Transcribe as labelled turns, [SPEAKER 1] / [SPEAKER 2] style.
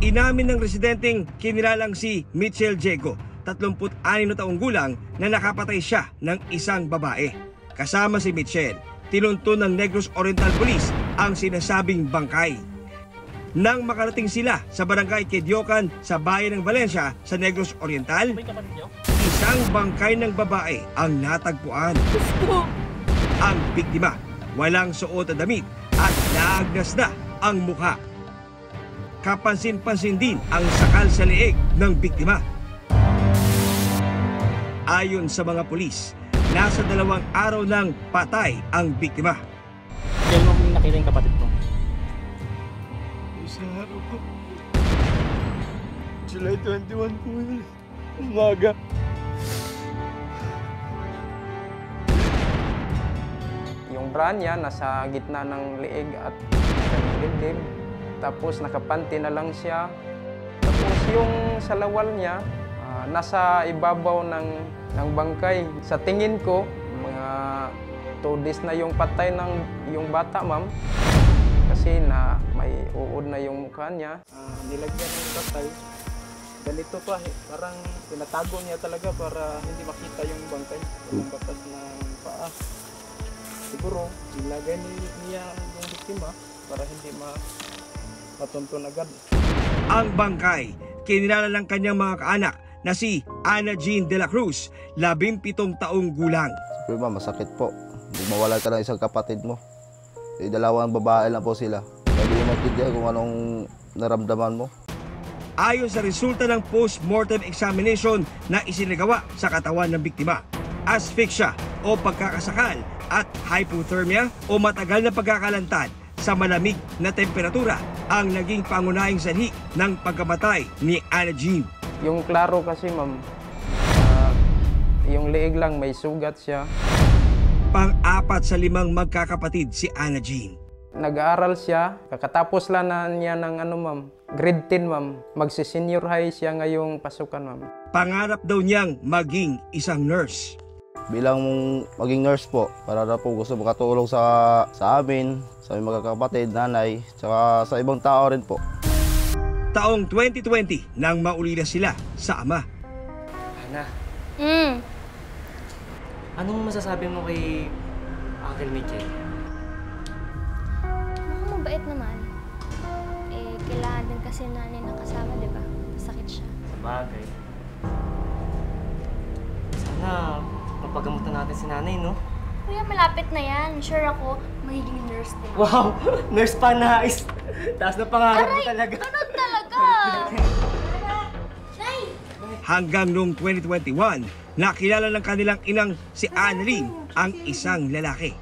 [SPEAKER 1] Inamin ng residenteng kinilalang si Mitchell Diego, 36 na taong gulang na nakapatay siya ng isang babae. Kasama si Mitchell, tinunto ng Negros Oriental Police ang sinasabing bangkay. Nang makarating sila sa barangay Kedyokan sa bayan ng Valencia sa Negros Oriental, isang bangkay ng babae ang natagpuan. Ang biktima, walang suot na damit at naagnas na ang mukha. Kapansin-pansin din ang sakal sa leeg ng biktima. Ayon sa mga pulis, nasa dalawang araw ng patay ang biktima.
[SPEAKER 2] Kailan mo nakita yung kapatid mo?
[SPEAKER 3] Isang araw po. July 21 po yun. Umaga.
[SPEAKER 4] Bra nasa gitna ng leeg at dibdib. Tapos nakapanty na lang siya. Tapos yung salawal niya ah, nasa ibabaw ng, ng bangkay. Sa tingin ko, mga 2 days na yung patay ng yung bata, ma'am. Kasi na may uod na yung mukha niya. Ah, nilagyan ng patay. Ganito pa, eh, parang pinatago niya talaga para hindi makita yung bangkay. Yung batas ng paa siguro ilagay ni- niya yung biktima para hindi ma matuntun agad.
[SPEAKER 1] Ang bangkay, kinilala ng kanyang mga kaanak na si Ana Jean de la Cruz, 17 taong gulang.
[SPEAKER 5] Siyempre ma'am, masakit po. Mawala ka ng isang kapatid mo. Eh, dalawang babae lang po sila. Hindi mo maintindihan kung anong naramdaman mo.
[SPEAKER 1] Ayon sa resulta ng post-mortem examination na isinagawa sa katawan ng biktima, asphyxia o pagkakasakal at hypothermia o matagal na pagkakalantad sa malamig na temperatura ang naging pangunahing sanhi ng pagkamatay ni Anna Jean.
[SPEAKER 4] Yung klaro kasi ma'am, ah, yung leeg lang may sugat siya.
[SPEAKER 1] Pang-apat sa limang magkakapatid si Anna Jean.
[SPEAKER 4] Nag-aaral siya, kakatapos lang na niya ng ano ma'am, grade 10 ma'am. Magsi-senior high siya ngayong pasukan ma'am.
[SPEAKER 1] Pangarap daw niyang maging isang nurse.
[SPEAKER 5] Bilang maging nurse po, para na po gusto makatulong sa, sa amin, sa aming mga kapatid, nanay, tsaka sa ibang tao rin po.
[SPEAKER 1] Taong 2020 nang maulila sila sa ama.
[SPEAKER 2] Ana,
[SPEAKER 6] Mm.
[SPEAKER 2] anong masasabi mo kay Uncle Mitchell?
[SPEAKER 6] Mukhang mabait naman. Eh, kailangan din kasi nanay ng kasama, di ba? Sakit siya.
[SPEAKER 2] Sa bagay. Mapagamutan natin si nanay, no?
[SPEAKER 6] Kuya, malapit na yan. Sure ako, magiging nurse din.
[SPEAKER 2] Wow! Nurse pa nais! Taas na pangarap mo talaga.
[SPEAKER 6] Ano talaga?
[SPEAKER 1] Hanggang noong 2021, nakilala ng kanilang inang si Annalyn ang isang lalaki.